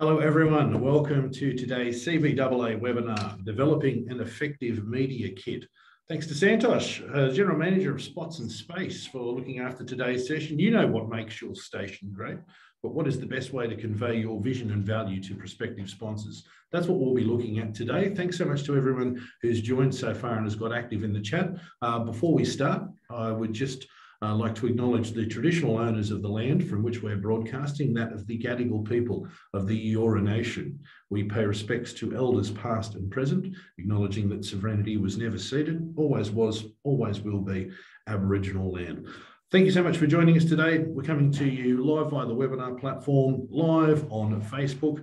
Hello, everyone. Welcome to today's CBAA webinar, Developing an Effective Media Kit. Thanks to Santosh, uh, General Manager of Spots and Space, for looking after today's session. You know what makes your station great, but what is the best way to convey your vision and value to prospective sponsors? That's what we'll be looking at today. Thanks so much to everyone who's joined so far and has got active in the chat. Uh, before we start, I would just I'd like to acknowledge the traditional owners of the land from which we're broadcasting, that of the Gadigal people of the Eora Nation. We pay respects to elders past and present, acknowledging that sovereignty was never ceded, always was, always will be Aboriginal land. Thank you so much for joining us today. We're coming to you live via the webinar platform, live on Facebook.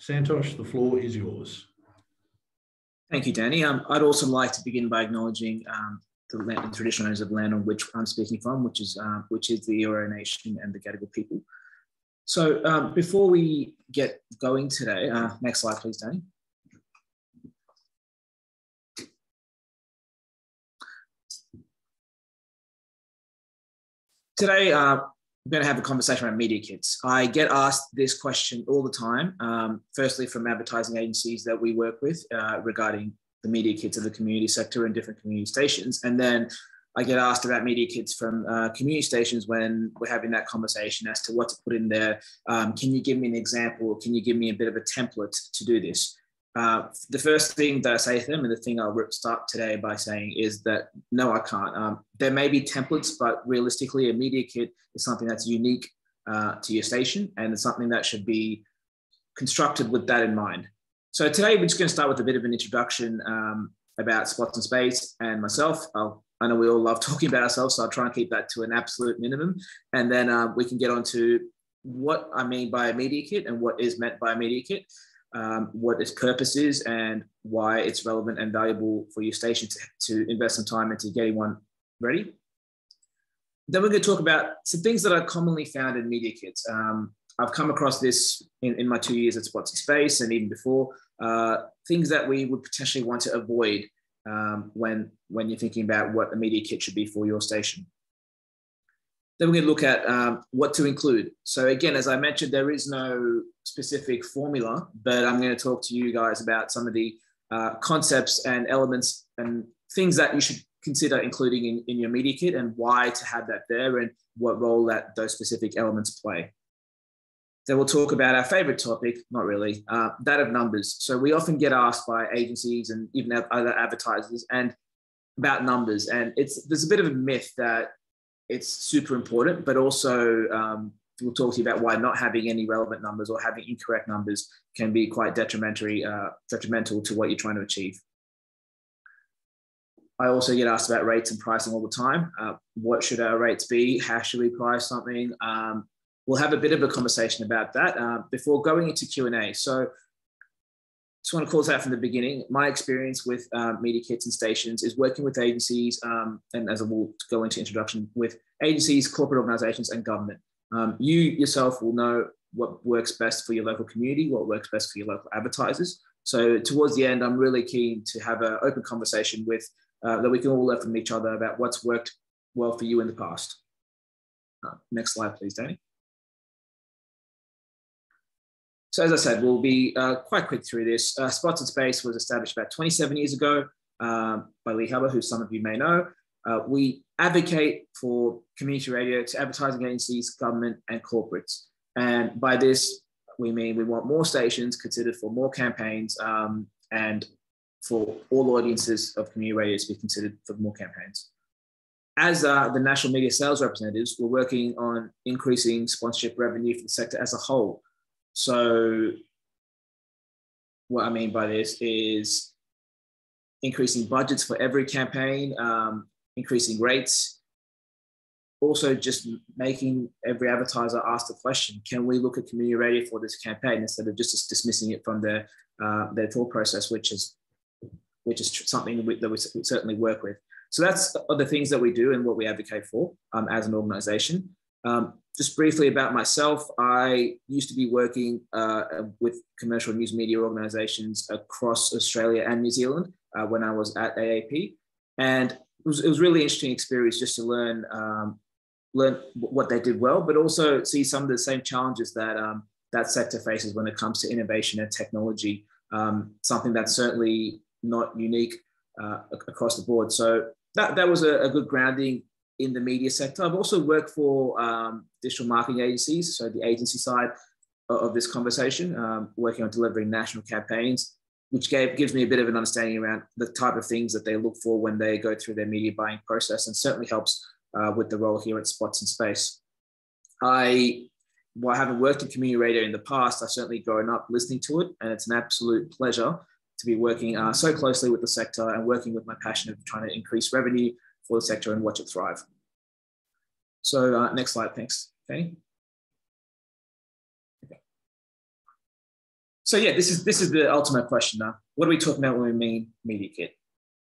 Santosh, the floor is yours. Thank you, Danny. Um, I'd also like to begin by acknowledging um, the, land, the traditional owners of land on which I'm speaking from, which is uh, which is the Eora Nation and the Gadigal people. So um, before we get going today, uh, next slide, please, Danny. Today, uh, I'm going to have a conversation around media kits. I get asked this question all the time, um, firstly from advertising agencies that we work with uh, regarding the media kits of the community sector and different community stations. And then I get asked about media kits from uh, community stations when we're having that conversation as to what to put in there. Um, can you give me an example? Can you give me a bit of a template to do this? Uh, the first thing that I say to them, and the thing I'll start today by saying is that no, I can't. Um, there may be templates, but realistically, a media kit is something that's unique uh, to your station, and it's something that should be constructed with that in mind. So today we're just going to start with a bit of an introduction um, about Spots and Space and myself. I'll, i know we all love talking about ourselves, so I'll try and keep that to an absolute minimum. And then uh, we can get on to what I mean by a media kit and what is meant by a media kit, um, what its purpose is, and why it's relevant and valuable for your station to, to invest some time into getting one ready. Then we're going to talk about some things that are commonly found in media kits. Um, I've come across this in, in my two years at Spots and Space and even before, uh, things that we would potentially want to avoid um, when, when you're thinking about what the media kit should be for your station. Then we're going to look at um, what to include. So again, as I mentioned, there is no specific formula, but I'm going to talk to you guys about some of the uh, concepts and elements and things that you should consider including in, in your media kit and why to have that there and what role that those specific elements play. Then we'll talk about our favorite topic, not really, uh, that of numbers. So we often get asked by agencies and even other advertisers and about numbers. And it's there's a bit of a myth that it's super important, but also um, we'll talk to you about why not having any relevant numbers or having incorrect numbers can be quite detrimental, uh, detrimental to what you're trying to achieve. I also get asked about rates and pricing all the time. Uh, what should our rates be? How should we price something? Um, we'll have a bit of a conversation about that uh, before going into Q&A. So just want to call out from the beginning. My experience with um, media kits and stations is working with agencies, um, and as I will go into introduction, with agencies, corporate organizations, and government. Um, you yourself will know what works best for your local community, what works best for your local advertisers. So towards the end, I'm really keen to have an open conversation with uh, that we can all learn from each other about what's worked well for you in the past. Uh, next slide, please, Danny. So as I said, we'll be uh, quite quick through this. Uh, Spots and Space was established about 27 years ago um, by Lee Hubbard, who some of you may know. Uh, we advocate for community radio to advertising agencies, government, and corporates. And by this, we mean we want more stations considered for more campaigns um, and for all audiences of community radio to be considered for more campaigns. As uh, the national media sales representatives, we're working on increasing sponsorship revenue for the sector as a whole so, what I mean by this is increasing budgets for every campaign, um, increasing rates, also just making every advertiser ask the question can we look at community radio for this campaign instead of just dismissing it from their uh, their thought process which is which is something that we, that we certainly work with. So that's the things that we do and what we advocate for um, as an organization. Um, just briefly about myself, I used to be working uh, with commercial news media organizations across Australia and New Zealand uh, when I was at AAP. And it was, it was really interesting experience just to learn, um, learn what they did well, but also see some of the same challenges that, um, that sector faces when it comes to innovation and technology. Um, something that's certainly not unique uh, across the board. So that, that was a, a, good grounding in the media sector. I've also worked for um, digital marketing agencies, so the agency side of this conversation, um, working on delivering national campaigns, which gave, gives me a bit of an understanding around the type of things that they look for when they go through their media buying process and certainly helps uh, with the role here at Spots and Space. I, while I haven't worked in community radio in the past, I've certainly grown up listening to it, and it's an absolute pleasure to be working uh, so closely with the sector and working with my passion of trying to increase revenue for the sector and watch it thrive. So uh, next slide, thanks, Danny. Okay. So yeah, this is this is the ultimate question now. What are we talking about when we mean media kit?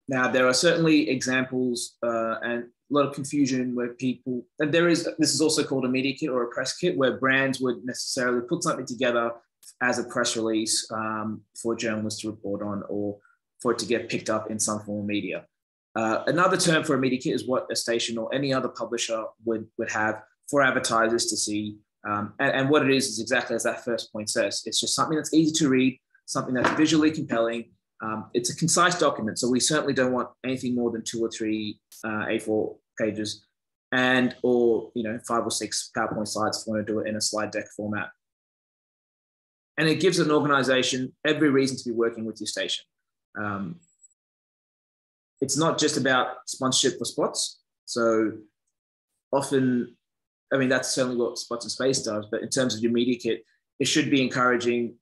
Now there are certainly examples uh, and a lot of confusion where people and there is this is also called a media kit or a press kit where brands would necessarily put something together as a press release um, for journalists to report on or for it to get picked up in some form of media. Uh, another term for a media kit is what a station or any other publisher would, would have for advertisers to see. Um, and, and, what it is is exactly as that first point says it's just something that's easy to read, something that's visually compelling. Um, it's a concise document, so we certainly don't want anything more than two or three uh, A4 pages, and or you know five or six PowerPoint slides if you want to do it in a slide deck format. And it gives an organization every reason to be working with your station. Um, it's not just about sponsorship for spots. So often, I mean, that's certainly what Spots and Space does. But in terms of your media kit, it should be encouraging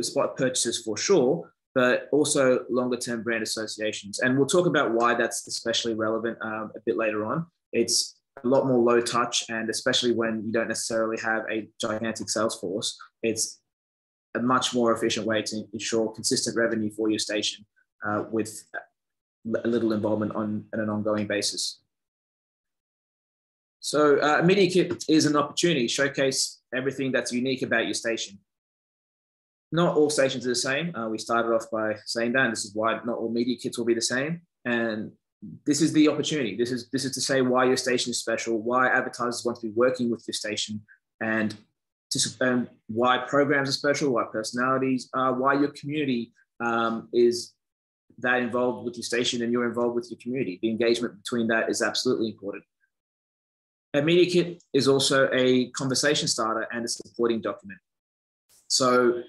spot purchases for sure, but also longer term brand associations. And we'll talk about why that's especially relevant um, a bit later on. It's a lot more low touch, and especially when you don't necessarily have a gigantic sales force, it's a much more efficient way to ensure consistent revenue for your station uh, with little involvement on, on an ongoing basis. So uh, Media Kit is an opportunity to showcase everything that's unique about your station. Not all stations are the same. Uh, we started off by saying that, and this is why not all media kits will be the same. And this is the opportunity. This is this is to say why your station is special, why advertisers want to be working with your station, and to and why programs are special, why personalities, uh, why your community um, is that involved with your station and you're involved with your community. The engagement between that is absolutely important. A media kit is also a conversation starter and a supporting document. So,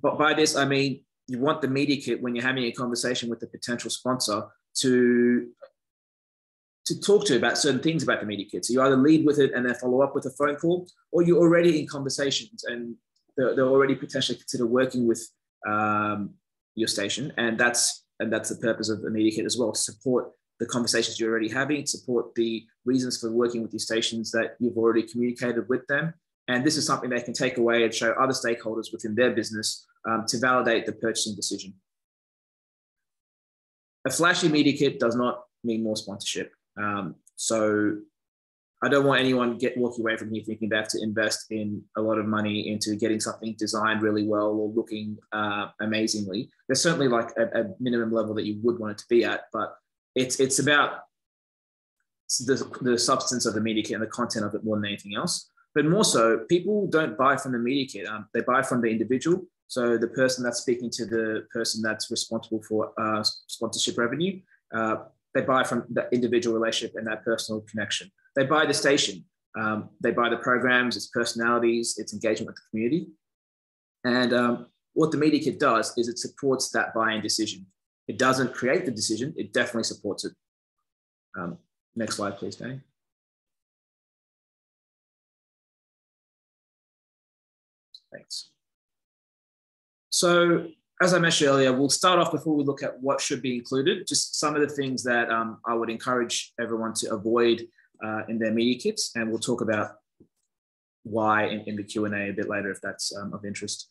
but by this, I mean, you want the media kit when you're having a conversation with a potential sponsor to to talk to about certain things about the media kit. So you either lead with it and then follow up with a phone call, or you're already in conversations and they're, they're already potentially consider working with um, your station, and that's and that's the purpose of the media kit as well to support the conversations you're already having, support the reasons for working with your stations that you've already communicated with them. And this is something they can take away and show other stakeholders within their business um, to validate the purchasing decision. A flashy media kit does not mean more sponsorship. Um, so I don't want anyone get walking away from here thinking they have to invest in a lot of money into getting something designed really well or looking uh, amazingly. There's certainly like a, a, minimum level that you would want it to be at, but it's it's about the, the substance of the media kit and the content of it more than anything else. But more so, people don't buy from the media kit; um, they buy from the individual. So the person that's speaking to the person that's responsible for uh, sponsorship revenue, uh, they buy from that individual relationship and that personal connection. They buy the station. Um, they buy the programs, its personalities, its engagement with the community. And um, what the Media Kit does is it supports that buying decision. It doesn't create the decision, it definitely supports it. Um, next slide, please, Danny. Thanks. So as I mentioned earlier, we'll start off before we look at what should be included, just some of the things that um, I would encourage everyone to avoid uh, in their media kits, and we'll talk about why in, in the Q&A a bit later if that's um, of interest.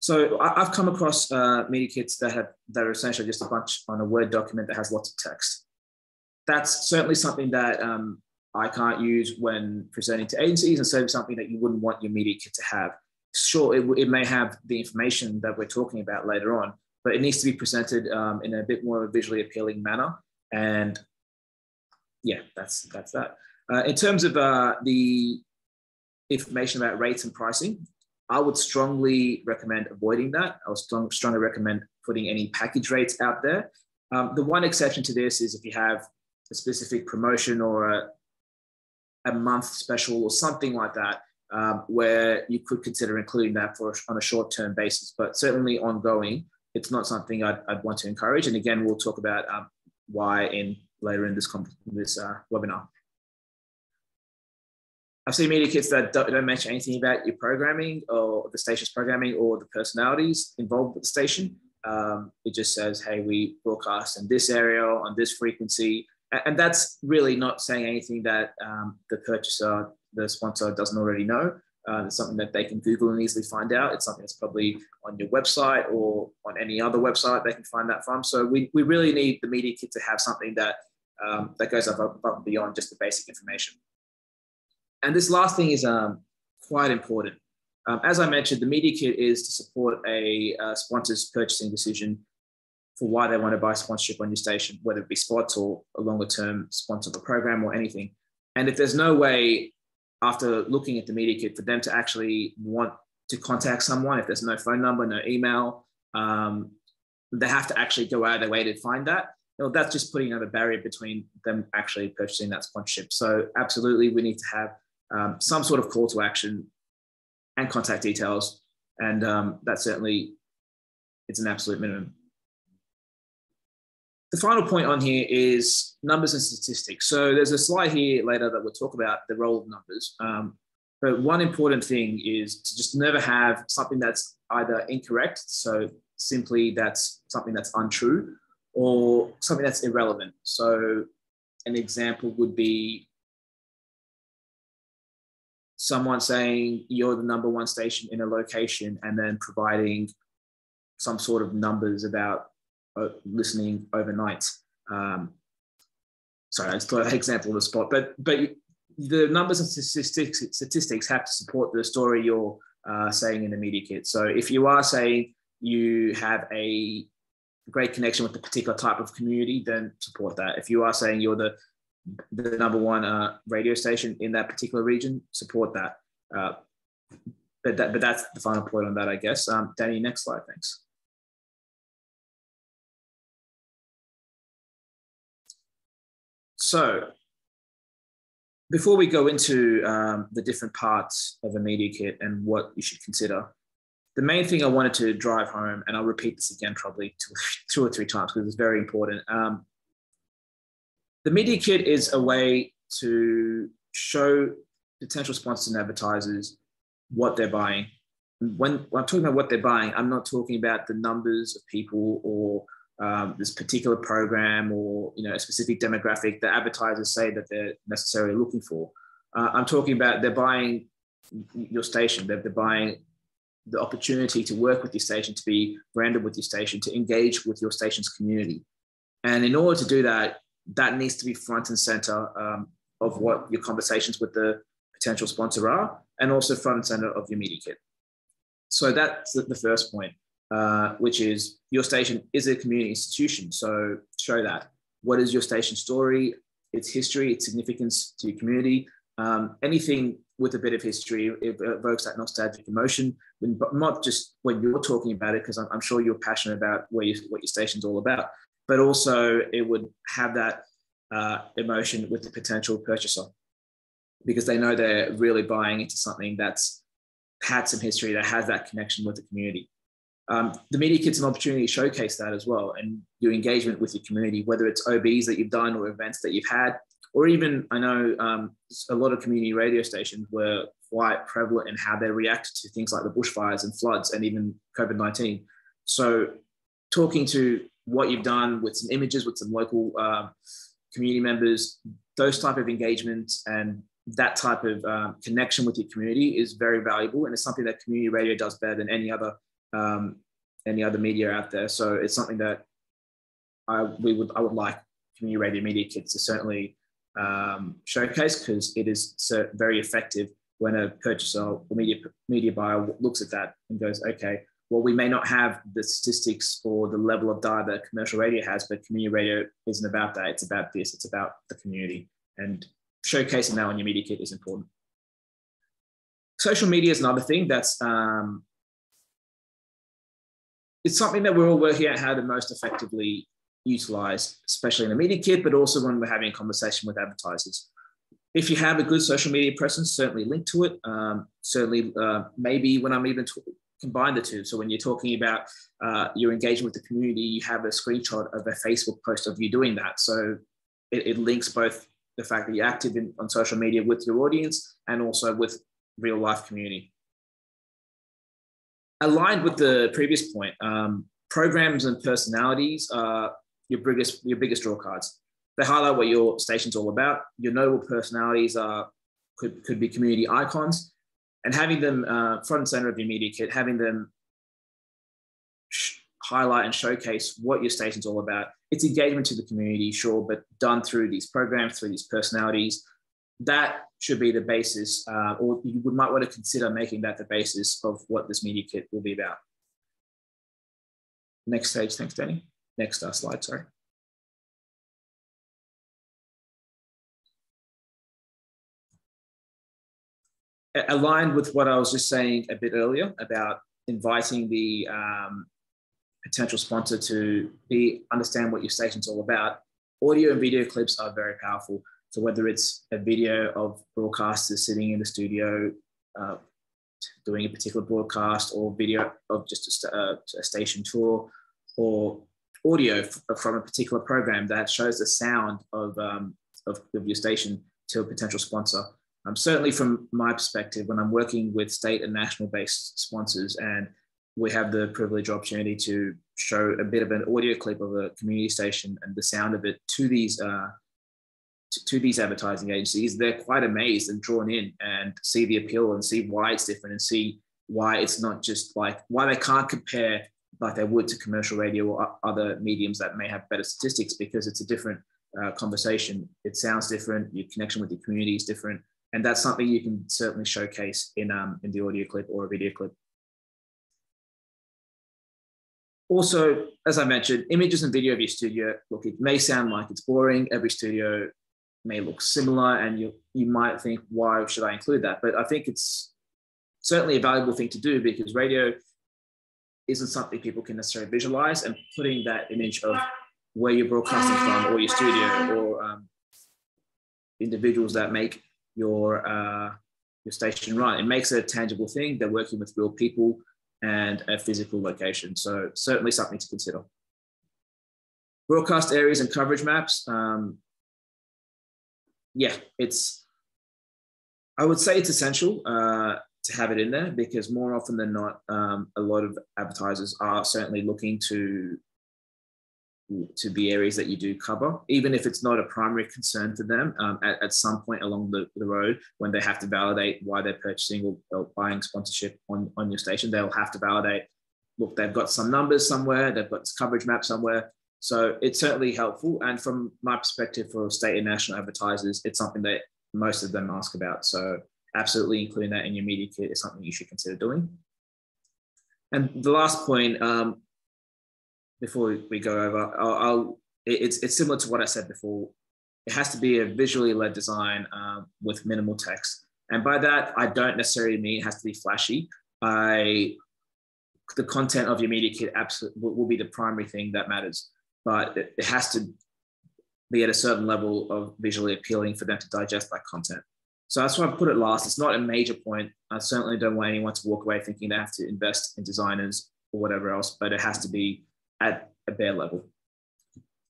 So I, have come across uh, media kits that have that are essentially just a bunch on a Word document that has lots of text. That's certainly something that um, I can't use when presenting to agencies, and certainly something that you wouldn't want your media kit to have. Sure, it, it may have the information that we're talking about later on, but it needs to be presented um, in a bit more of a visually appealing manner. And yeah, that's that's that. Uh, in terms of uh, the information about rates and pricing. I would strongly recommend avoiding that. I would strong, strongly recommend putting any package rates out there. Um, the one exception to this is if you have a specific promotion or a, a month special or something like that, um, where you could consider including that for on a short-term basis. But certainly ongoing, it's not something I'd, I'd want to encourage. And again, we'll talk about um, why in later in this this uh, webinar. I've seen media kits that don't, don't, mention anything about your programming or the station's programming or the personalities involved with the station. Um, it just says, hey, we broadcast in this area on this frequency. And that's really not saying anything that um, the purchaser, the sponsor doesn't already know. Uh, it's something that they can Google and easily find out. It's something that's probably on your website or on any other website they can find that from. So we, we really need the media kit to have something that um, that goes above, and beyond just the basic information. And this last thing is um, quite important. Um, as I mentioned, the media kit is to support a uh, sponsor's purchasing decision for why they want to buy sponsorship on your station, whether it be spots or a longer term sponsor of a program or anything. And if there's no way after looking at the media kit for them to actually want to contact someone, if there's no phone number, no email, um, they have to actually go out of their way to find that. You know, that's just putting another barrier between them actually purchasing that sponsorship. So absolutely, we need to have um, some sort of call to action and contact details. And um, that certainly it's an absolute minimum. The final point on here is numbers and statistics. So there's a slide here later that we'll talk about the role of numbers. Um, but one important thing is to just never have something that's either incorrect, so simply that's something that's untrue, or something that's irrelevant. So an example would be someone saying you're the number one station in a location and then providing some sort of numbers about uh, listening overnight. Um, sorry, I just got an example of the spot, but but the numbers and statistics statistics have to support the story you're uh, saying in the media kit. So if you are saying you have a great connection with the particular type of community, then support that. If you are saying you're the the number one uh, radio station in that particular region, support that. Uh, but that, but that's the final point on that, I guess. Um, Danny, next slide, thanks. So before we go into um, the different parts of a media kit and what you should consider, the main thing I wanted to drive home, and I'll repeat this again probably two, two or three times because it's very important. Um, the media kit is a way to show potential sponsors and advertisers what they're buying. When, when I'm talking about what they're buying, I'm not talking about the numbers of people or um, this particular program or you know a specific demographic that advertisers say that they're necessarily looking for. Uh, I'm talking about they're buying your station, they're, they're buying the opportunity to work with your station, to be branded with your station, to engage with your station's community. And in order to do that, that needs to be front and center um, of what your conversations with the potential sponsor are, and also front and center of your media kit. So that's the first point, uh, which is your station is a community institution. So show that. What is your station story, its history, its significance to your community? Um, anything with a bit of history it evokes that nostalgic emotion, but not just when you're talking about it, because I'm, I'm, sure you're passionate about where you, what your station's all about, but also it would have that uh, emotion with the potential purchaser because they know they're really buying into something that's had some history that has that connection with the community. Um, the media kit's an opportunity to showcase that as well and your engagement with your community, whether it's OBs that you've done or events that you've had, or even I know um, a lot of community radio stations were quite prevalent in how they react to things like the bushfires and floods and even COVID 19. So, talking to what you've done with some images, with some local uh, community members, those type of engagements and that type of um, connection with your community is very valuable, and it's something that community radio does better than any other um, any other media out there. So it's something that I we would I would like community radio media kits to certainly um, showcase because it is so very effective when a purchaser or media media buyer looks at that and goes, okay, well, we may not have the statistics or the level of data that commercial radio has, but community radio isn't about that. It's about this. It's about the community. And showcasing that on your media kit is important. social media is another thing that's um, it's something that we're all working out how to most effectively utilize, especially in the media kit, but also when we're having a conversation with advertisers. If you have a good social media presence, certainly link to it. Um, certainly, uh, maybe when I'm even t- combine the two. So when you're talking about uh, your engagement with the community, you have a screenshot of a Facebook post of you doing that. So it, it links both the fact that you're active in, on social media with your audience and also with real life community. Aligned with the previous point, um, programs and personalities are your biggest your biggest draw cards. They highlight what your station's all about. Your notable personalities are could, could be community icons, and having them uh, front and center of your media kit, having them sh- highlight and showcase what your station's all about. It's engagement to the community, sure, but done through these programs, through these personalities. That should be the basis, uh, or you might want to consider making that the basis of what this media kit will be about. Next stage, thanks, Danny. Next uh, slide, sorry. Aligned with what I was just saying a bit earlier about inviting the um, potential sponsor to be understand what your station's all about, audio and video clips are very powerful. So whether it's a video of broadcasters sitting in the studio uh, doing a particular broadcast, or video of just a, uh, a station tour, or audio from a particular program that shows the sound of, um, of, of, your station to a potential sponsor. Um, certainly, from my perspective, when I'm working with state and national based sponsors, and we have the privilege or opportunity to show a bit of an audio clip of a community station and the sound of it to these uh, to, to, these advertising agencies, they're quite amazed and drawn in and see the appeal and see why it's different and see why it's not just like why they can't compare like they would to commercial radio or other mediums that may have better statistics because it's a different uh, conversation. It sounds different. Your connection with your community is different, and that's something you can certainly showcase in um, in the audio clip or a video clip. Also, as I mentioned, images and video of your studio. Look, it may sound like it's boring. Every studio may look similar and you you might think why should i include that but i think it's certainly a valuable thing to do because radio isn't something people can necessarily visualize and putting that image of where you're broadcasting from or your studio or um, individuals that make your uh, your station run it makes it a tangible thing they're working with real people and a physical location. So certainly something to consider. Broadcast areas and coverage maps um, yeah, it's, I would say it's essential. Uh, to have it in there because more often than not, um, a lot of advertisers are certainly looking to to be areas that you do cover, even if it's not a primary concern for them um, at, at, some point along the, the road when they have to validate why they're purchasing or, or, buying sponsorship on, on your station, they'll have to validate, look, they've got some numbers somewhere, they've got coverage map somewhere. So it's certainly helpful. And from my perspective, for state and national advertisers, it's something that most of them ask about. So absolutely including that in your media kit is something you should consider doing. And the last point, um, before we go over, I'll, I'll, it's, it's similar to what I said before. It has to be a visually led design um, with minimal text. And by that, I don't necessarily mean it has to be flashy. I, the content of your media kit absolutely will, will be the primary thing that matters but it, it has to be at a certain level of visually appealing for them to digest that content. So that's why I put it last. It's not a major point. I certainly don't want anyone to walk away thinking they have to invest in designers or whatever else, but it has to be at a bare level.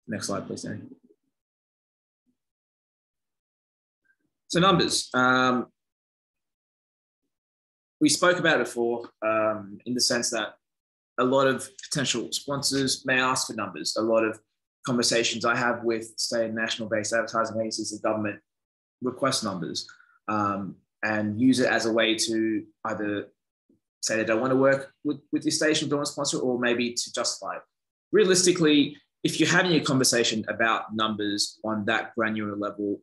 Next slide, please, Danny. So numbers. Um, we spoke about it before um, in the sense that a lot of potential sponsors may ask for numbers. A lot of conversations I have with say, national based advertising agencies and government request numbers um, and use it as a way to either say they don't want to work with, with your station, don't want to sponsor, or maybe to justify it. Realistically, if you're having a conversation about numbers on that granular level,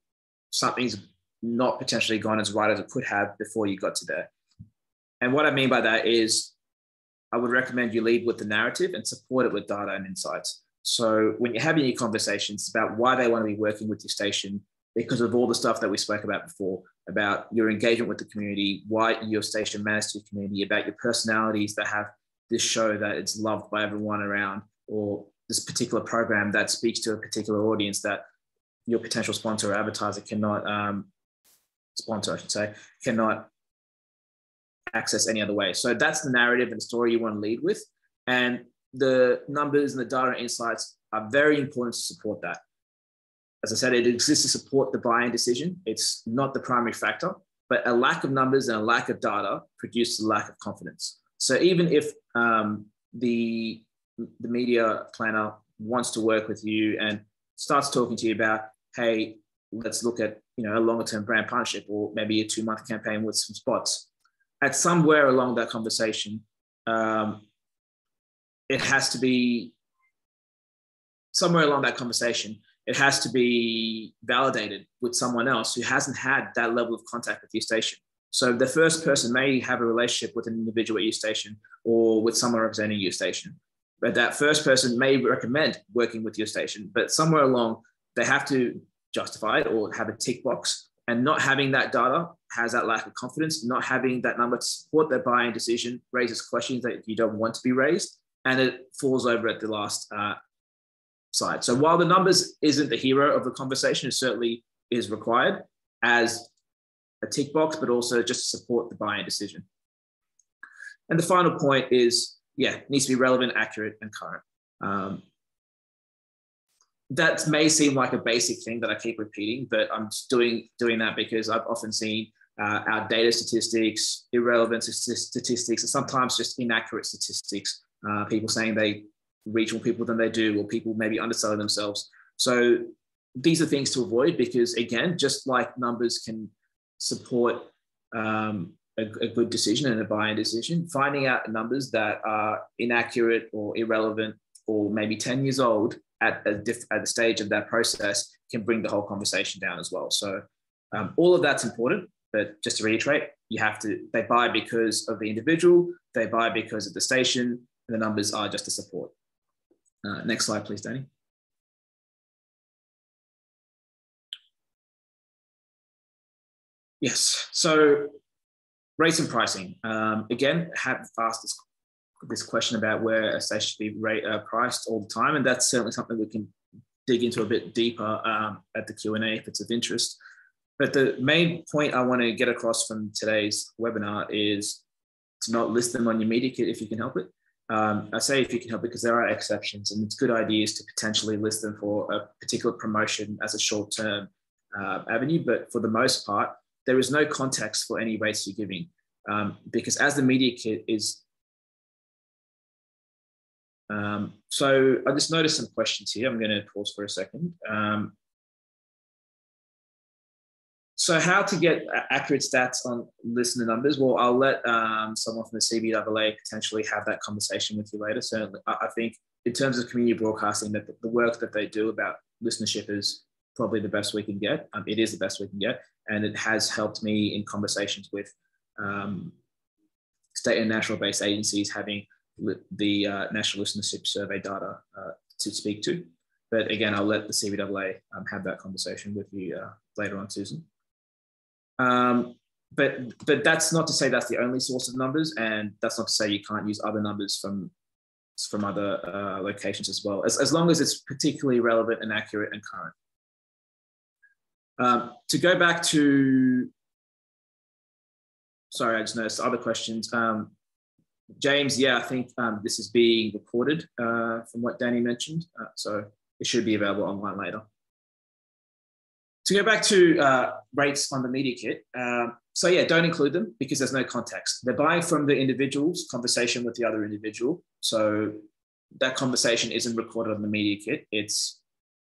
something's not potentially gone as right as it could have before you got to there. And what I mean by that is I would recommend you lead with the narrative and support it with data and insights. So when you're having your conversations about why they want to be working with your station, because of all the stuff that we spoke about before, about your engagement with the community, why your station matters to the community, about your personalities that have this show that it's loved by everyone around, or this particular program that speaks to a particular audience that your potential sponsor or advertiser cannot um, sponsor, I should say, cannot access any other way. So that's the narrative and the story you want to lead with. And the numbers and the data insights are very important to support that. As I said, it exists to support the buying decision. It's not the primary factor, but a lack of numbers and a lack of data produces a lack of confidence. So even if um, the the media planner wants to work with you and starts talking to you about, hey, let's look at you know a longer term brand partnership or maybe a two month campaign with some spots. At somewhere along that conversation, um, it has to be somewhere along that conversation. It has to be validated with someone else who hasn't had that level of contact with your station. So the first person may have a relationship with an individual at your station or with someone representing your station. But that first person may recommend working with your station, but somewhere along they have to justify it or have a tick box. And not having that data has that lack of confidence. Not having that number to support their buying decision raises questions that you don't want to be raised, and it falls over at the last uh, side. So while the numbers isn't the hero of the conversation, it certainly is required as a tick box, but also just to support the buying decision. And the final point is, yeah, needs to be relevant, accurate, and current. Um, that may seem like a basic thing that I keep repeating, but I'm doing doing that because I've often seen uh, our data statistics, irrelevant statistics, and sometimes just inaccurate statistics. Uh, people saying they more people than they do, or people maybe underselling themselves. So these are things to avoid because, again, just like numbers can support um, a, a, good decision and a buying decision, finding out numbers that are inaccurate or irrelevant or maybe 10 years old at a diff, at the stage of that process can bring the whole conversation down as well. So um, all of that's important, but just to reiterate, you have to, they buy because of the individual, they buy because of the station, and the numbers are just a support. Uh, next slide, please, Danny. Yes, so rates and pricing. Um, again, have asked this this question about where a station should be rate, uh, priced all the time, and that's certainly something we can dig into a bit deeper um, at the Q and A if it's of interest. But the main point I want to get across from today's webinar is to not list them on your media kit if you can help it. Um, I say if you can help because there are exceptions, and it's good ideas to potentially list them for a particular promotion as a short-term uh, avenue. But for the most part, there is no context for any rates you're giving um, because as the media kit is um, so I just noticed some questions here. I'm going to pause for a second. So how to get accurate stats on listener numbers? Well, I'll let um, someone from the CBAA potentially have that conversation with you later. Certainly, I, think in terms of community broadcasting, that the work that they do about listenership is probably the best we can get. Um, it is the best we can get, and it has helped me in conversations with um, state and national based agencies having the uh, National Listenership Survey data uh, to speak to. But again, I'll let the CBAA um, have that conversation with you uh, later on, Susan. Um, but but that's not to say that's the only source of numbers, and that's not to say you can't use other numbers from from other uh, locations as well, as, as long as it's particularly relevant and accurate and current. Um, to go back to, sorry, I just noticed other questions. Um, James, yeah, I think um, this is being recorded uh, from what Danny mentioned. Uh, so it should be available online later. To go back to uh, rates on the media kit, um, so yeah, don't include them because there's no context. They're buying from the individual's conversation with the other individual. So that conversation isn't recorded on the media kit. It's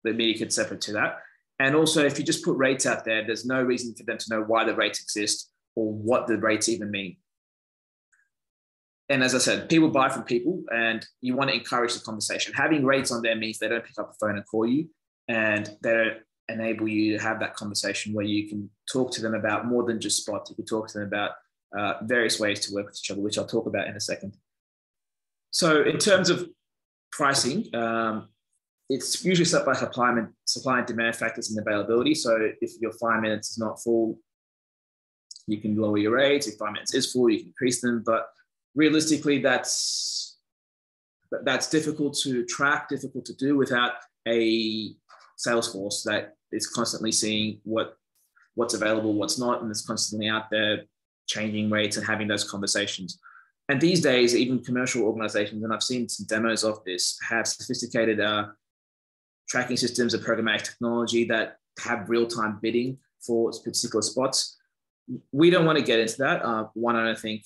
the media kit separate to that. And also, if you just put rates out there, there's no reason for them to know why the rates exist or what the rates even mean and as I said, people buy from people, and you want to encourage the conversation. Having rates on there means they don't pick up the phone and call you, and they don't enable you to have that conversation where you can talk to them about more than just spots. You can talk to them about uh, various ways to work with each other, which I'll talk about in a second. So, in terms of pricing, um, it's usually set by supply and, supply and demand factors and availability. So, if your five minutes is not full, you can lower your rates. If five minutes is full, you can increase them. But realistically, that's that's difficult to track, difficult to do without a sales force that is constantly seeing what what's available, what's not, and it's constantly out there changing rates and having those conversations. And these days, even commercial organizations, and I've seen some demos of this, have sophisticated uh, tracking systems and programmatic technology that have real-time bidding for particular spots. We don't want to get into that. Uh, one, I don't think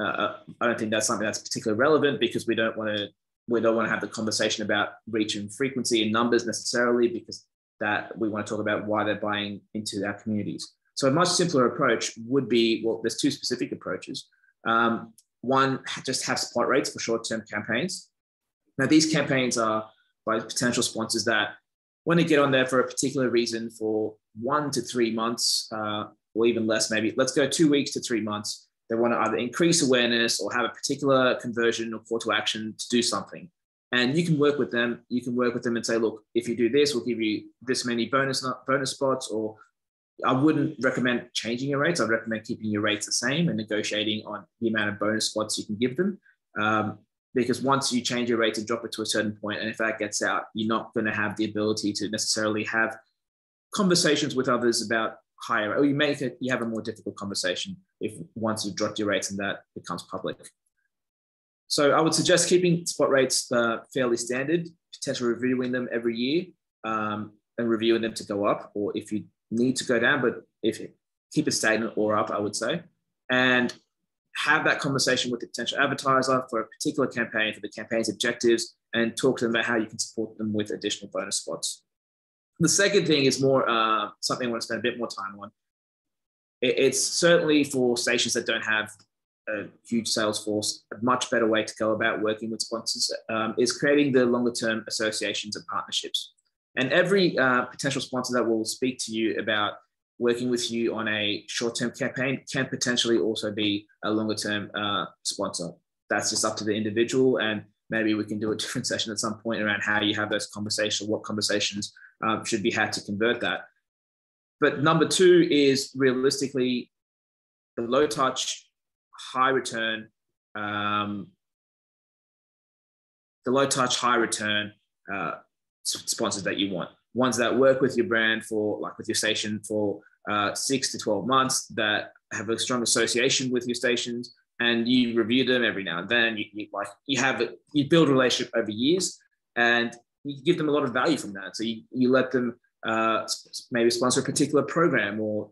uh, uh, I don't think that's something that's particularly relevant because we don't want to we don't want to have the conversation about reach and frequency and numbers necessarily because that we want to talk about why they're buying into our communities. So a much simpler approach would be well, there's two specific approaches. Um, one, just have spot rates for short-term campaigns. Now these campaigns are by potential sponsors that want to get on there for a particular reason for one to three months, uh, or even less, maybe let's go two weeks to three months. They want to either increase awareness or have a particular conversion or call to action to do something. And you can work with them. You can work with them and say, look, if you do this, we'll give you this many bonus bonus spots. Or I wouldn't recommend changing your rates. I'd recommend keeping your rates the same and negotiating on the amount of bonus spots you can give them. Um, because once you change your rates and drop it to a certain point, and if that gets out, you're not going to have the ability to necessarily have conversations with others about higher, or you make it, you have a more difficult conversation if once you've dropped your rates and that becomes public. So I would suggest keeping spot rates uh, fairly standard, potentially reviewing them every year um, and reviewing them to go up, or if you need to go down, but if keep it stagnant or up, I would say. And have that conversation with the potential advertiser for a particular campaign for the campaign's objectives and talk to them about how you can support them with additional bonus spots. The second thing is more uh, something I want to spend a bit more time on. it's certainly for stations that don't have a huge sales force, a much better way to go about working with sponsors um, is creating the longer term associations and partnerships. And every uh, potential sponsor that will speak to you about working with you on a short-term campaign can potentially also be a longer-term uh, sponsor. That's just up to the individual, and maybe we can do a different session at some point around how you have those conversations, what conversations um, should be had to convert that. But number two is realistically the low-touch, high-return, um, the low-touch, high-return uh, sponsors that you want. Ones that work with your brand for like with your station for uh, six to 12 months that have a strong association with your stations and you review them every now and then. You, you like you have it you build a relationship over years and you give them a lot of value from that. So you, you let them uh, maybe sponsor a particular program or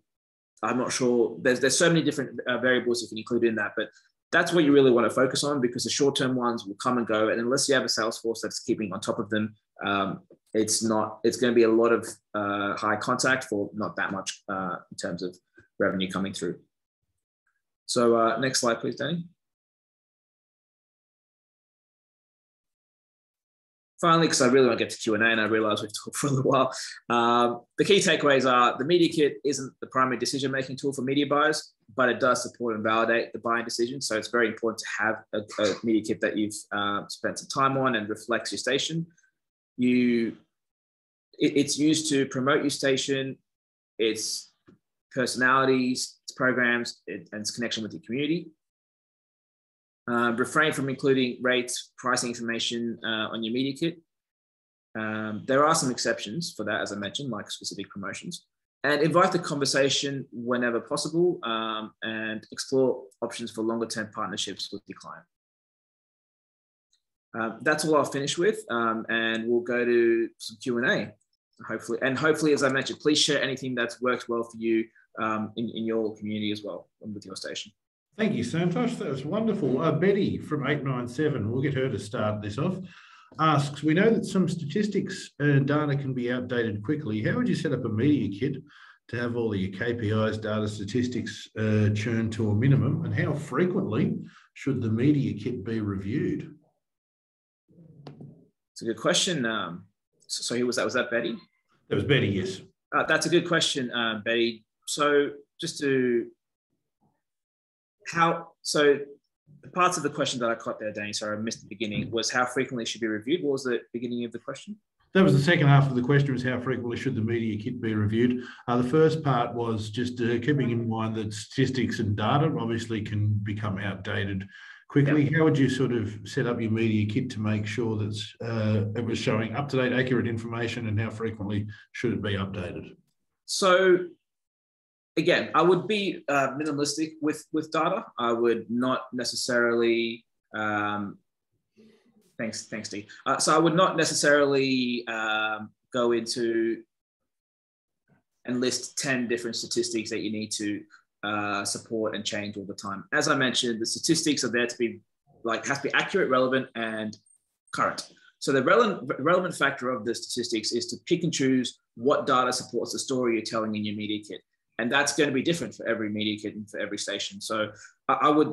i'm not sure. There's there's so many different uh, variables you can include in that but that's what you really want to focus on because the short-term ones will come and go. And unless you have a sales force that's keeping on top of them um, it's not it's going to be a lot of uh, high contact for not that much uh, in terms of revenue coming through. So uh, next slide please danny finally because i really want to get to q&a and i realize we've talked for a little while um, the key takeaways are the media kit isn't the primary decision making tool for media buyers but it does support and validate the buying decision. So it's very important to have a, a media kit that you've uh, spent some time on and reflects your station. You it, it's used to promote your station its personalities its programs it, and its connection with your community uh, refrain from including rates pricing information uh, on your media kit um, there are some exceptions for that as i mentioned like specific promotions and invite the conversation whenever possible um, and explore options for longer term partnerships with your client um, that's all I'll finish with, um, and we'll go to some Q and A. Hopefully, and hopefully, as I mentioned, please share anything that's worked well for you um, in, in your community as well and with your station. Thank you, Santosh. That was wonderful. Uh, Betty from 897, we'll get her to start this off, asks We know that some statistics and data can be outdated quickly. How would you set up a media kit to have all your KPIs, data statistics uh, churned to a minimum? And how frequently should the media kit be reviewed? It's a good question. Um, so, so was that was that Betty? That was Betty. Yes. Uh, that's a good question, uh, Betty. So just to how so the parts of the question that I caught there, Danny, sorry, I missed the beginning, was how frequently should be reviewed. What was the beginning of the question? that was the second half of the question was how frequently should the media kit be reviewed? Uh, the first part was just uh, keeping in mind that statistics and data obviously can become outdated quickly. Yep. How would you sort of set up your media kit to make sure that uh, it was showing up-to-date, accurate information and how frequently should it be updated? So again, I would be uh, minimalistic with, with data. I would not necessarily um, Thanks, thanks, Steve. Uh, so I would not necessarily um, go into and list 10 different statistics that you need to uh, support and change all the time. As I mentioned, the statistics are there to be like has to be accurate, relevant, and current. So the relevant, relevant factor of the statistics is to pick and choose what data supports the story you're telling in your media kit. And that's going to be different for every media kit and for every station. So I would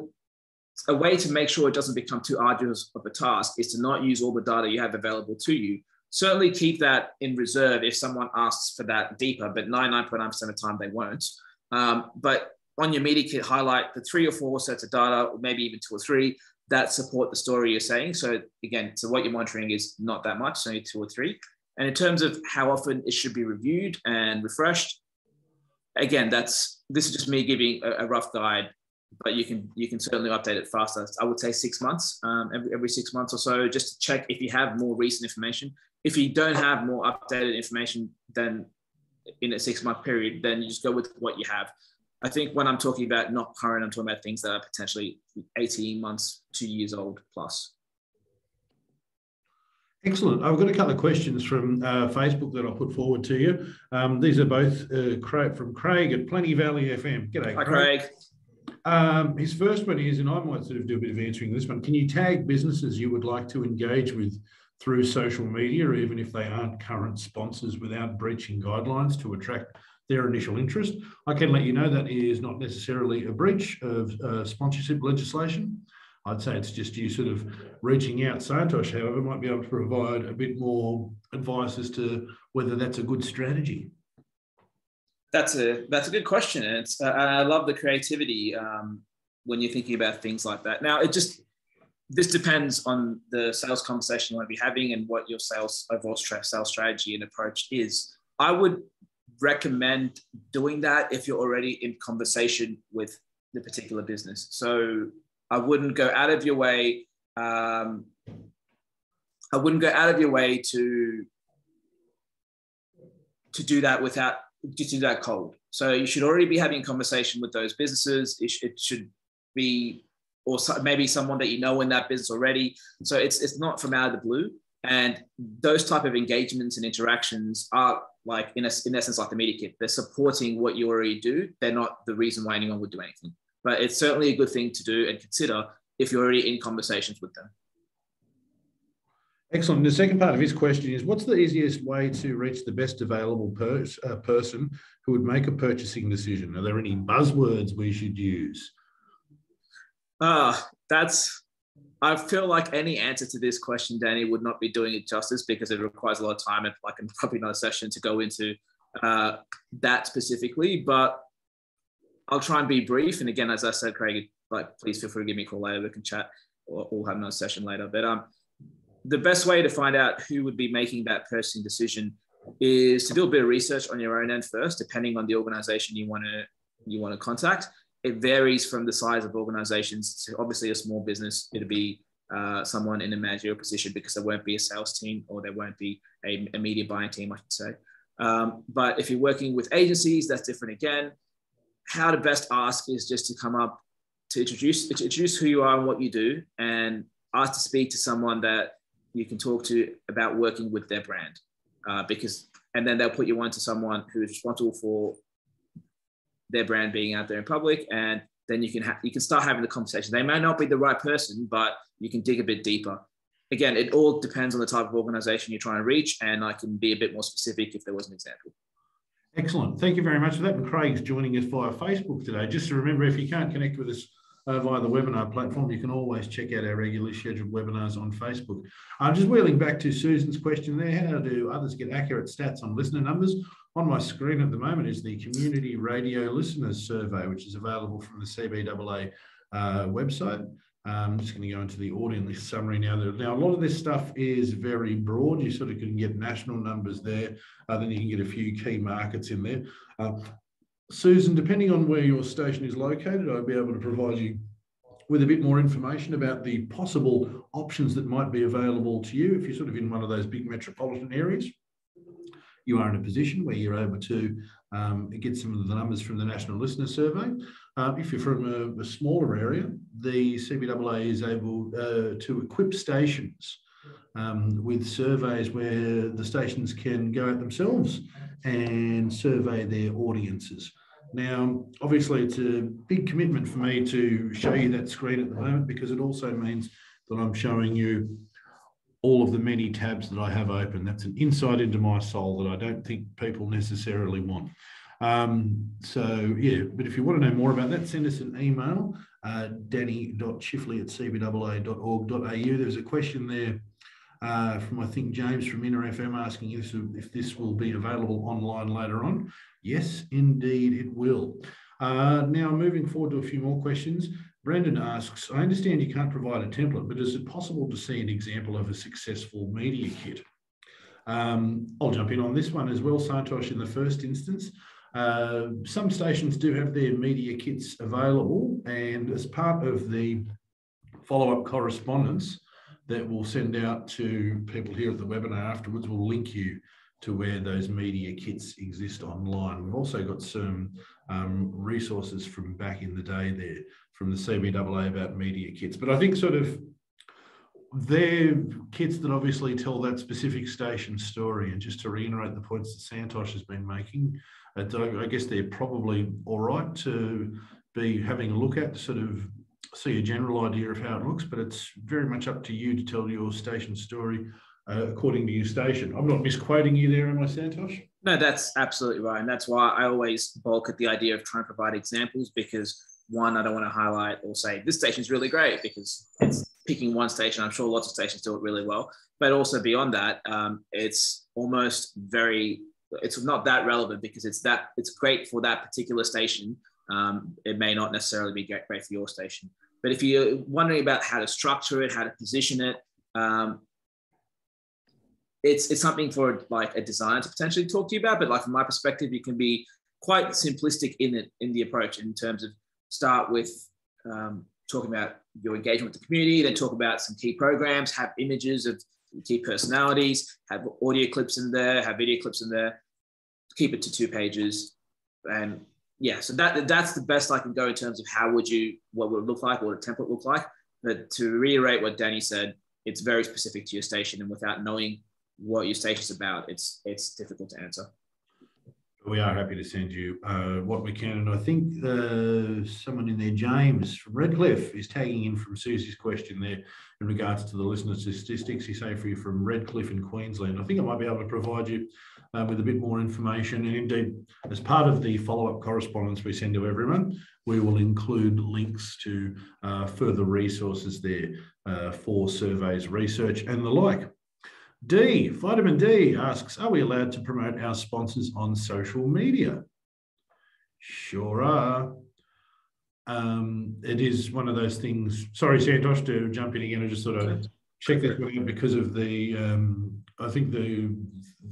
a way to make sure it doesn't become too arduous of a task is to not use all the data you have available to you. Certainly keep that in reserve if someone asks for that deeper, but 99.9% of the time they won't. Um, but on your media kit, highlight the three or four sets of data, or maybe even two or three that support the story you're saying. So again, so what you're monitoring is not that much, only two or three. And in terms of how often it should be reviewed and refreshed, again, that's this is just me giving a, a rough guide but you can you can certainly update it faster. I would say six months, um, every, every six months or so, just to check if you have more recent information. If you don't have more updated information than in a six month period, then you just go with what you have. I think when I'm talking about not current, I'm talking about things that are potentially 18 months, two years old plus. Excellent. I've got a couple of questions from uh, Facebook that I'll put forward to you. Um, these are both uh, from Craig at Plenty Valley FM. G'day, Hi, Craig. Craig. Um, his first one is, and I might sort of do a bit of answering this one. Can you tag businesses you would like to engage with through social media, even if they aren't current sponsors, without breaching guidelines to attract their initial interest? I can let you know that is not necessarily a breach of uh, sponsorship legislation. I'd say it's just you sort of reaching out. Santosh, however, might be able to provide a bit more advice as to whether that's a good strategy. That's a that's a good question, and it's uh, I love the creativity um, when you're thinking about things like that. Now, it just this depends on the sales conversation you to be having and what your sales overall sales strategy and approach is. I would recommend doing that if you're already in conversation with the particular business. So I wouldn't go out of your way. Um, I wouldn't go out of your way to to do that without just do that cold. So you should already be having a conversation with those businesses. It, sh- it should be, or maybe someone that you know in that business already. So it's it's not from out of the blue. And those type of engagements and interactions are like in, a, in essence like the media kit. They're supporting what you already do. They're not the reason why anyone would do anything. But it's certainly a good thing to do and consider if you're already in conversations with them. Excellent. The second part of his question is What's the easiest way to reach the best available per, uh, person who would make a purchasing decision? Are there any buzzwords we should use? Ah, uh, that's, I feel like any answer to this question, Danny, would not be doing it justice because it requires a lot of time and like probably another session to go into uh, that specifically. But I'll try and be brief. And again, as I said, Craig, like please feel free to give me a call later. We can chat or we'll have another session later. But um, the best way to find out who would be making that purchasing decision is to do a bit of research on your own end first, depending on the organization you want to you want to contact. It varies from the size of organizations. So obviously, a small business, it'll be uh, someone in a managerial position because there won't be a sales team or there won't be a, a media buying team, I should say. Um, but if you're working with agencies, that's different again. How to best ask is just to come up to introduce to introduce who you are and what you do, and ask to speak to someone that you can talk to about working with their brand. Uh, because and then they'll put you on to someone who's responsible for their brand being out there in public and then you can ha- you can start having the conversation. They may not be the right person but you can dig a bit deeper. Again it all depends on the type of organization you're trying to reach and i can be a bit more specific if there was an example excellent thank you very much for that and craig's joining us via facebook today just to remember if you can't connect with us uh, via the webinar platform. You can always check out our regularly scheduled webinars on Facebook. I'm just wheeling back to Susan's question there. How do others get accurate stats on listener numbers? On my screen at the moment is the Community Radio Listeners Survey, which is available from the CBAA uh, website. Um, I'm just going to go into the audience summary now. Now, a lot of this stuff is very broad. You sort of can get national numbers there. Uh, then you can get a few key markets in there. Uh, Susan, depending on where your station is located, I'll be able to provide you with a bit more information about the possible options that might be available to you if you're sort of in one of those big metropolitan areas. You are in a position where you're able to um, get some of the numbers from the National Listener Survey. Uh, if you're from a, a, smaller area, the CBAA is able uh, to equip stations um, with surveys where the stations can go out themselves and survey their audiences. Now, obviously, it's a big commitment for me to show you that screen at the moment because it also means that I'm showing you all of the many tabs that I have open. That's an insight into my soul that I don't think people necessarily want. Um, so, yeah, but if you want to know more about that, send us an email, uh, danny.chifley at cbaa.org.au. There's a question there uh, from, I think, James from Inner FM asking if, if this will be available online later on. Yes, indeed, it will. Uh, now, moving forward to a few more questions. Brendan asks, I understand you can't provide a template, but is it possible to see an example of a successful media kit? Um, I'll jump in on this one as well, Santosh, in the first instance. Uh, some stations do have their media kits available, and as part of the follow up correspondence that we'll send out to people here at the webinar afterwards, we'll link you to where those media kits exist online. We've also got some um, resources from back in the day there from the CBAA about media kits. But I think sort of they're kits that obviously tell that specific station story. And just to reiterate the points that Santosh has been making, I guess they're probably all right to be having a look at sort of see a general idea of how it looks, but it's very much up to you to tell your station story uh, according to your station. I'm not misquoting you there, am I, Santosh? No, that's absolutely right. And that's why I always balk at the idea of trying to provide examples because one, I don't want to highlight or say this station is really great because it's picking one station. I'm sure lots of stations do it really well. But also beyond that, um, it's almost very, it's not that relevant because it's that, it's great for that particular station. Um, it may not necessarily be great for your station. But if you're wondering about how to structure it, how to position it, um, it's it's something for like a designer to potentially talk to you about. But like from my perspective, you can be quite simplistic in it in the approach in terms of start with um, talking about your engagement with the community, then talk about some key programs, have images of key personalities, have audio clips in there, have video clips in there, keep it to two pages. And yeah, so that that's the best I can go in terms of how would you, what would it look like, what a template look like. But to reiterate what Danny said, it's very specific to your station and without knowing what your station's about, it's it's difficult to answer. We are happy to send you uh, what we can. And I think uh, someone in there, James from Redcliffe, is tagging in from Susie's question there in regards to the listener statistics. He's saying for you from Redcliffe in Queensland. I think I might be able to provide you uh, with a bit more information. And indeed, as part of the follow up correspondence we send to everyone, we will include links to uh, further resources there uh, for surveys, research, and the like. D, vitamin D asks, are we allowed to promote our sponsors on social media? Sure are. Um, it is one of those things. Sorry, Santosh, to jump in again. I just sort of check this one out because of the. Um, I think the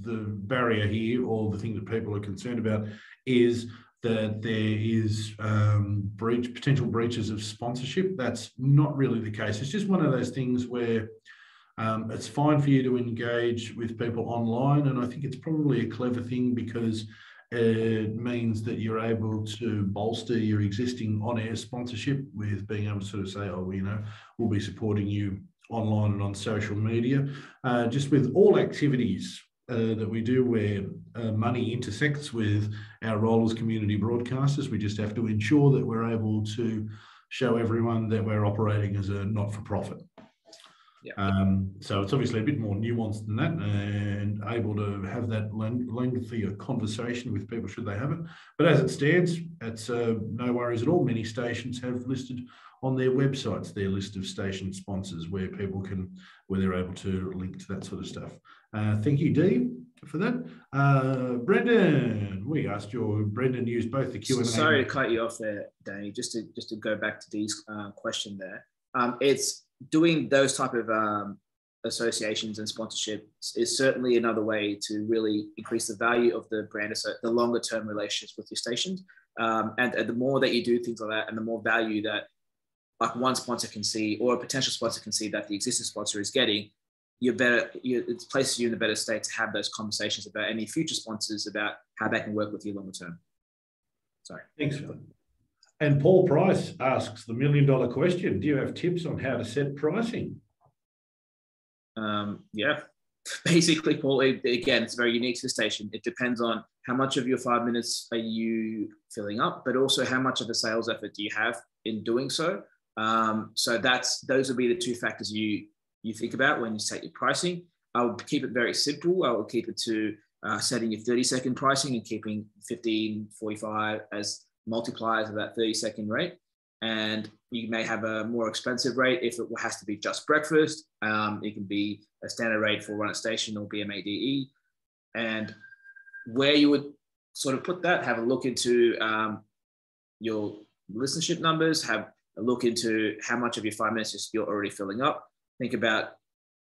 the barrier here, or the thing that people are concerned about, is that there is um, breach potential breaches of sponsorship. That's not really the case. It's just one of those things where um, it's fine for you to engage with people online, and I think it's probably a clever thing because it means that you're able to bolster your existing on-air sponsorship with being able to sort of say, oh, you know, we'll be supporting you online and on social media. Uh, just with all activities uh, that we do where uh, money intersects with our role as community broadcasters, we just have to ensure that we're able to show everyone that we're operating as a not-for-profit. Yeah. Um, so it's obviously a bit more nuanced than that and able to have that lengthier conversation with people should they have it. But as it stands, it's uh, no worries at all. Many stations have listed on their websites their list of station sponsors where people can, where they're able to link to that sort of stuff. Uh, thank you, Dee, for that. Uh, Brendan, we asked your Brendan used both the Q and A. Sorry to cut you off there, Danny. Just to just to go back to Dee's uh, question there um, it's doing those type of um, associations and sponsorship is certainly another way to really increase the value of the brand, so the longer term relationships with your stations. Um, and, and, the more that you do things like that, and the more value that like one sponsor can see or a potential sponsor can see that the existing sponsor is getting, you're better. You, it places you in a better state to have those conversations about any future sponsors about how they can work with you longer term. Sorry. Thanks. And Paul Price asks the million dollar question Do you have tips on how to set pricing? Um, yeah, basically, Paul, it, again, it's very unique to the station. It depends on how much of your five minutes are you filling up, but also how much of a sales effort do you have in doing so. Um, so that's those will be the two factors you you think about when you set your pricing. I would keep it very simple. I will keep it to uh, setting your 30 second pricing and keeping 15, 45 as multipliers of that 30 second rate. And you may have a more expensive rate if it has to be just breakfast. Um, it can be a standard rate for run at station or BMADE. And where you would sort of put that, have a look into um, your listenership numbers, have a look into how much of your five minutes you're already filling up. Think about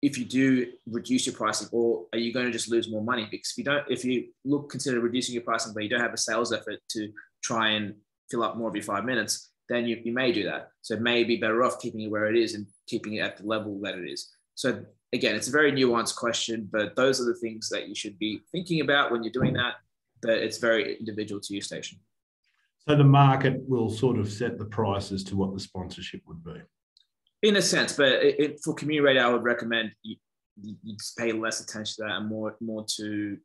if you do reduce your pricing or are you going to just lose more money? Because if you don't if you look consider reducing your pricing but you don't have a sales effort to try and fill up more of your five minutes then you, you may do that. So it may be better off keeping it where it is and keeping it at the level that it is. So again it's a very nuanced question but those are the things that you should be thinking about when you're doing that but it's very individual to your station. So the market will sort of set the price as to what the sponsorship would be in a sense, but it, it, for community radio, I would recommend you, you pay less attention to that and more more to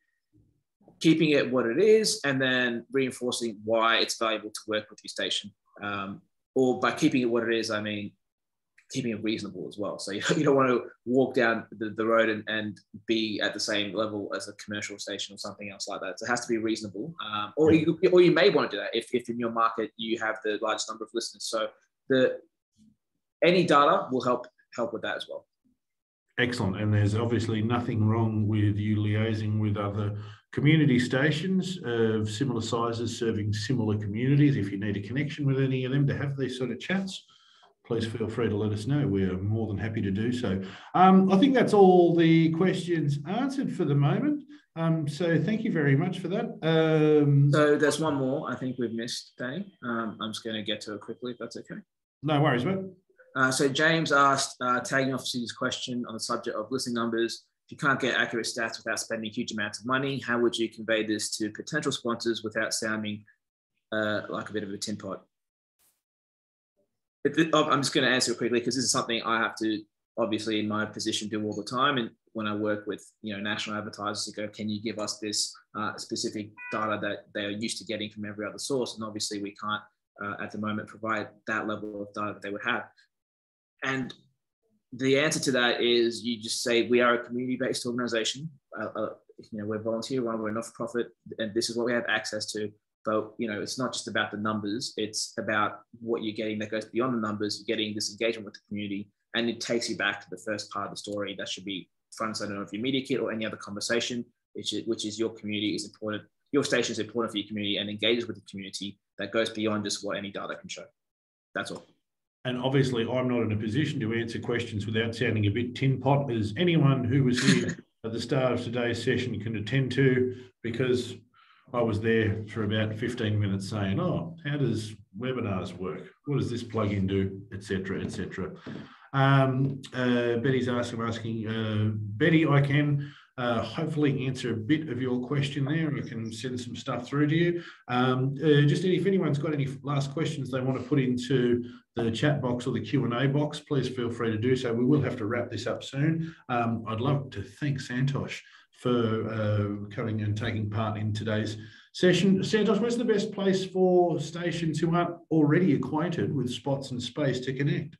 keeping it what it is, and then reinforcing why it's valuable to work with your station. Um, or by keeping it what it is, I mean keeping it reasonable as well. So you, you don't want to walk down the, the road and, and be at the same level as a commercial station or something else like that. So it has to be reasonable. Um, or, you, or you may want to do that if, if in your market you have the largest number of listeners. So the any data will help help with that as well. Excellent. And there's obviously nothing wrong with you liaising with other community stations of similar sizes serving similar communities. If you need a connection with any of them to have these sort of chats, please feel free to let us know. We're more than happy to do so. Um, I think that's all the questions answered for the moment. Um, so thank you very much for that. Um, so there's one more I think we've missed, Danny. Um, I'm just going to get to it quickly if that's okay. No worries, mate. Uh, so James asked, uh, tagging off Suzy's question on the subject of listening numbers, if you can't get accurate stats without spending huge amounts of money, how would you convey this to potential sponsors without sounding uh, like a bit of a tin pot? Oh, I'm just going to answer it quickly because this is something I have to obviously in my position do all the time. And when I work with you know national advertisers, to go, can you give us this uh, specific data that they are used to getting from every other source? And obviously we can't uh, at the moment provide that level of data that they would have. And the answer to that is you just say we are a community-based organization. Uh, uh, you know, we're volunteer run, we're not for profit, and this is what we have access to. But you know, it's not just about the numbers; it's about what you're getting that goes beyond the numbers. You're getting this engagement with the community, and it takes you back to the first part of the story. That should be front and center of your media kit or any other conversation, which is, which is your community is important. Your station is important for your community and engages with the community. That goes beyond just what any data can show. That's all and obviously I'm not in a position to answer questions without sounding a bit tin pot, as anyone who was here at the start of today's session can attend to, because I was there for about 15 minutes saying, oh, how does webinars work? What does this plugin do, etc., etc. Um, uh, Betty's asking, asking uh, Betty, I can uh, hopefully answer a bit of your question there. And I can send some stuff through to you. Um, uh, just if anyone's got any last questions they want to put into the chat box or the Q&A box, please feel free to do so. We will have to wrap this up soon. Um, I'd love to thank Santosh for uh, coming and taking part in today's session. Santosh, where's the best place for stations who aren't already acquainted with spots and space to connect?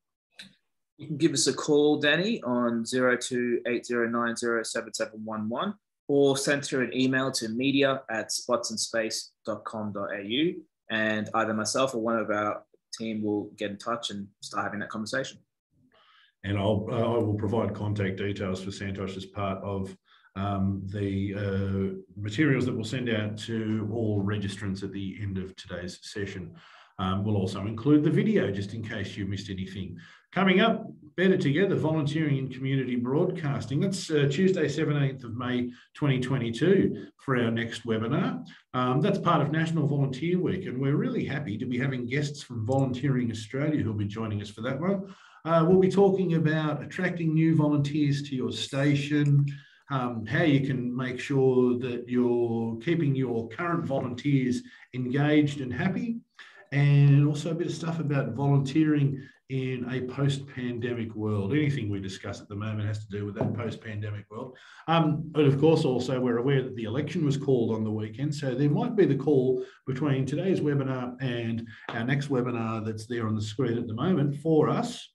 You can give us a call, Danny, on 0280907711 or send through an email to media at spotsandspace.com.au and either myself or one of our team will get in touch and start having that conversation. And I'll, I will provide contact details for Santosh as part of um, the uh, materials that we'll send out to all registrants at the end of today's session. Um, we'll also include the video just in case you missed anything. Coming up, Better Together, Volunteering in Community Broadcasting. That's uh, Tuesday, 17th of May 2022 for our next webinar. Um, that's part of National Volunteer Week, and we're really happy to be having guests from Volunteering Australia who'll be joining us for that one. Uh, we'll be talking about attracting new volunteers to your station, um, how you can make sure that you're keeping your current volunteers engaged and happy, and also a bit of stuff about volunteering in a post-pandemic world. Anything we discuss at the moment has to do with that post-pandemic world. Um, but of course, also we're aware that the election was called on the weekend, so there might be the call between today's webinar and our next webinar that's there on the screen at the moment for us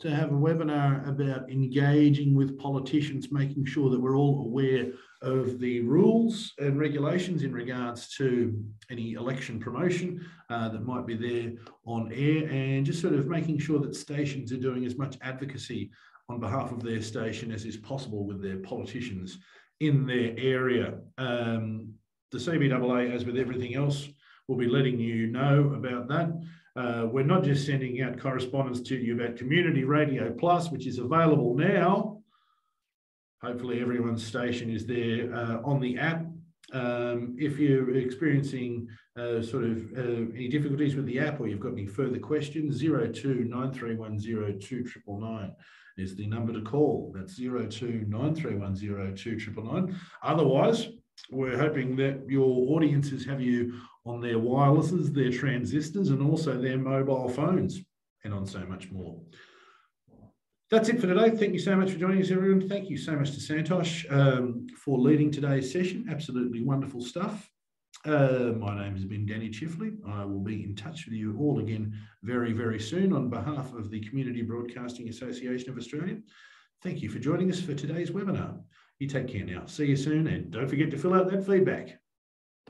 to have a webinar about engaging with politicians, making sure that we're all aware of the rules and regulations in regards to any election promotion uh, that might be there on air and just sort of making sure that stations are doing as much advocacy on behalf of their station as is possible with their politicians in their area. Um, the CBAA, as with everything else, will be letting you know about that. Uh, we're not just sending out correspondence to you about Community Radio Plus, which is available now. Hopefully, everyone's station is there uh, on the app. Um, if you're experiencing uh, sort of uh, any difficulties with the app or you've got any further questions, 0293102999 is the number to call. That's 0293102999. Otherwise, we're hoping that your audiences have you on their wirelesses, their transistors, and also their mobile phones, and on so much more. That's it for today. Thank you so much for joining us, everyone. Thank you so much to Santosh um, for leading today's session. Absolutely wonderful stuff. Uh, my name has been Danny Chifley. I will be in touch with you all again very, very soon on behalf of the Community Broadcasting Association of Australia. Thank you for joining us for today's webinar. You take care now. See you soon, and don't forget to fill out that feedback.